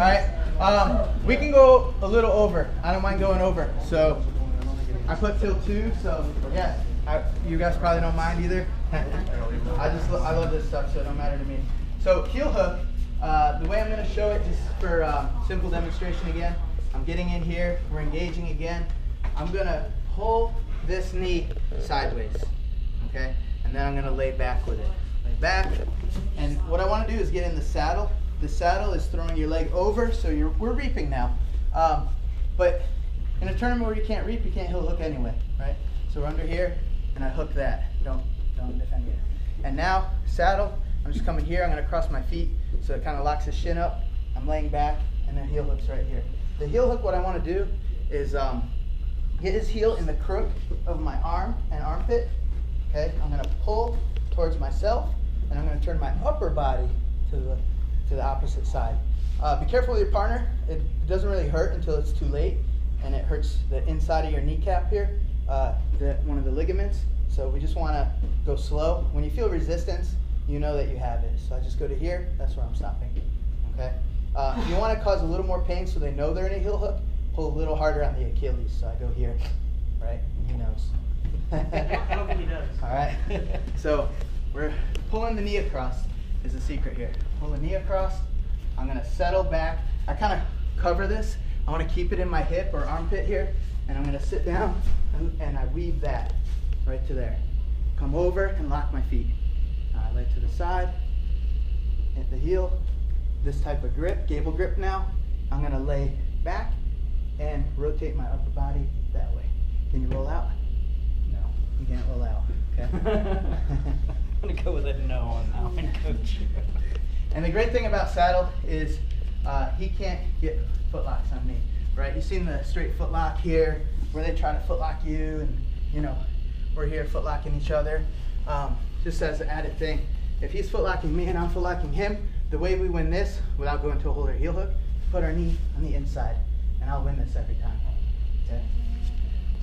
right. Um, we can go a little over. I don't mind going over. So I put till two. So yeah, I, you guys probably don't mind either. I just I love this stuff, so it don't matter to me. So heel hook. Uh, the way I'm going to show it, just for um, simple demonstration again. I'm getting in here. We're engaging again. I'm going to pull this knee sideways. Okay, and then I'm going to lay back with it. Lay back. And what I want to do is get in the saddle. The saddle is throwing your leg over, so you're, we're reaping now. Um, but in a tournament where you can't reap, you can't heel hook anyway, right? So we're under here, and I hook that. Don't don't defend it. And now saddle. I'm just coming here. I'm going to cross my feet, so it kind of locks the shin up. I'm laying back, and then heel hook's right here. The heel hook. What I want to do is um, get his heel in the crook of my arm and armpit. Okay. I'm going to pull towards myself, and I'm going to turn my upper body to the to the opposite side. Uh, be careful with your partner. It doesn't really hurt until it's too late, and it hurts the inside of your kneecap here, uh, the, one of the ligaments. So we just want to go slow. When you feel resistance, you know that you have it. So I just go to here. That's where I'm stopping. Okay. Uh, if you want to cause a little more pain, so they know they're in a heel hook, pull a little harder on the Achilles. So I go here, right? And he knows. I don't think he does. All right. So we're pulling the knee across is the secret here. Pull the knee across. I'm gonna settle back. I kind of cover this. I want to keep it in my hip or armpit here, and I'm gonna sit down and, and I weave that right to there. Come over and lock my feet. Uh, leg to the side. Hit the heel. This type of grip, gable grip now. I'm gonna lay back and rotate my upper body that way. Can you roll out? No, you can't roll out. Okay. I'm gonna go with a no on that one. And the great thing about Saddle is uh, he can't get footlocks on me, right? You've seen the straight footlock here, where they try to footlock you, and you know, we're here footlocking each other. Um, just as an added thing, if he's footlocking me and I'm footlocking him, the way we win this, without going to a hold or heel hook, put our knee on the inside, and I'll win this every time. Okay?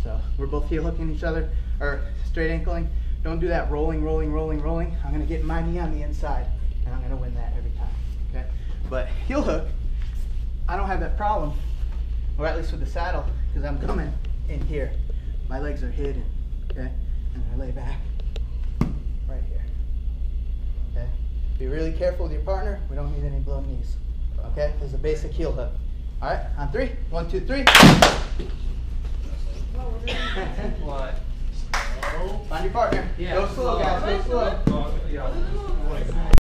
So we're both heel hooking each other, or straight ankling. Don't do that rolling, rolling, rolling, rolling. I'm gonna get my knee on the inside, and I'm gonna win that every time. Okay? But heel hook, I don't have that problem, or at least with the saddle, because I'm coming in here. My legs are hidden. Okay? And I lay back right here. Okay? Be really careful with your partner. We don't need any blown knees. Okay? There's a basic heel hook. All right, on three. One, two, three. What? Find your partner. Yeah. Go slow, guys. Go slow. Yeah.